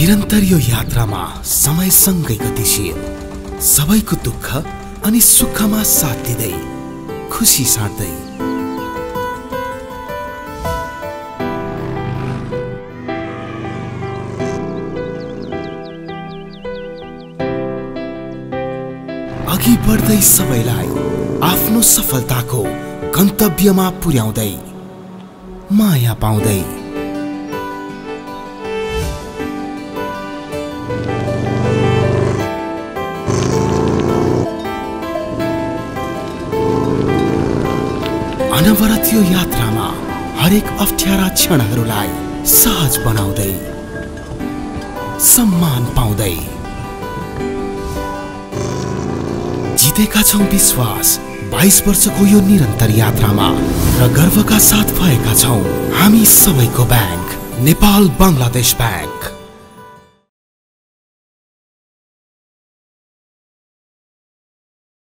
निरन्तर यो यात्रामा समयसँगै गतिशील। सबैको दुःख अनि सुखमा साथ दिँदै खुसी साट्दै। अघि बढ्दै सबैलाई आफ्नो सफलताको गन्तव्यमा पुर्याउँदै माया पाउँदै। अनवरत यो यात्रामा हरेक अप्ठ्यारा क्षणहरूलाई सहज बनाउँदै सम्मान पाउँदै। जितेका छौँ विश्वास बाइस वर्षको यो निरन्तर यात्रामा र गर्वका साथ भएका छौँ हामी सबैको ब्याङ्क नेपाल बङ्गलादेश ब्याङ्क।